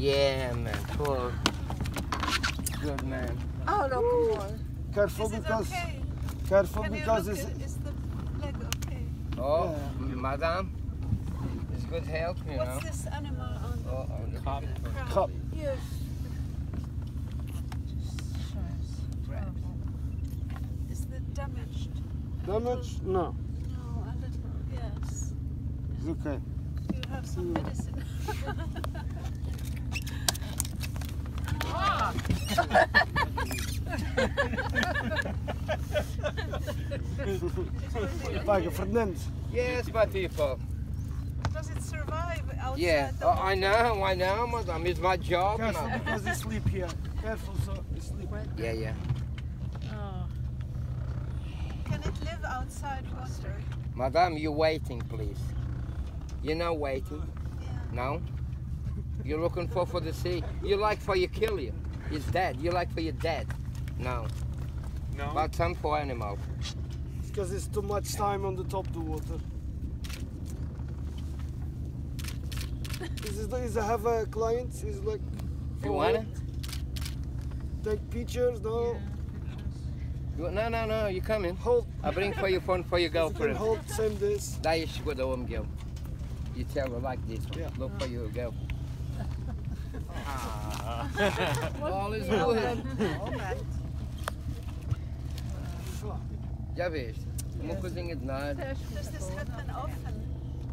Yeah, man. Cool. Good, man. Oh, schau mal. Careful Is it because, okay? careful Can because it's, at, is the leg okay? Oh, madam. It's good help, you know. What's this animal on the Oh, look Cop. at. Cop. Yes. Is the damaged? damage? No, No, a little, yes. it's okay. Do you have some medicine? Ah! Paga, Fernando. Yes, my people. Does it survive outside Yeah. the Oh. I know, I know, madam. It's my job, you Careful know. because they sleep here. Careful, so they sleep. Yeah, yeah. Can it live outside water? Madam, you waiting, please. You're not waiting? Yeah. No? You're looking for for the sea. You like for you kill you. He's dead. You like for you dead. No. No. But some for animal. Because it's too much time on the top of the water. Is is, is I have a client, is like You want it? take pictures, no? You, no, no, no. You come in. Hold, I bring for your phone for your you can girlfriend. hold same this. Daí chegou da home girl. You tell her like this. Yeah. Look for your girl. Ah. All is good. Alright. Já viste? Uma coisinha de nada. Does this happen often?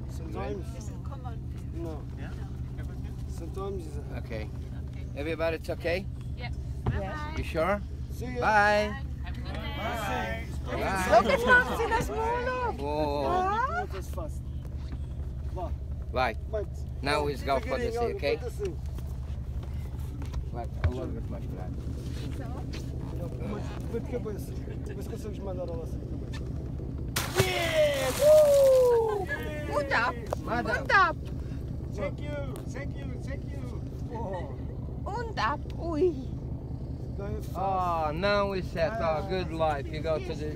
Sometimes, Is it common? no. Yeah. Sometimes it's a- Okay. Everybody, it's okay? Yes. You sure? See you. Bye. Bye. Bye. Schau, jetzt macht sie das Maul auf. Oh. Not as fast. Vai. Now we go for the beginning, sea, okay? put this in. Vai. A little bit mais para Mas Vê de cabeça. Vê se consegues mandar ela assim de cabeça. Und ab. Madam. Thank you. Thank you. Thank you. Oh, Und ab. Ui. Oh, now we set. our good life. You go to the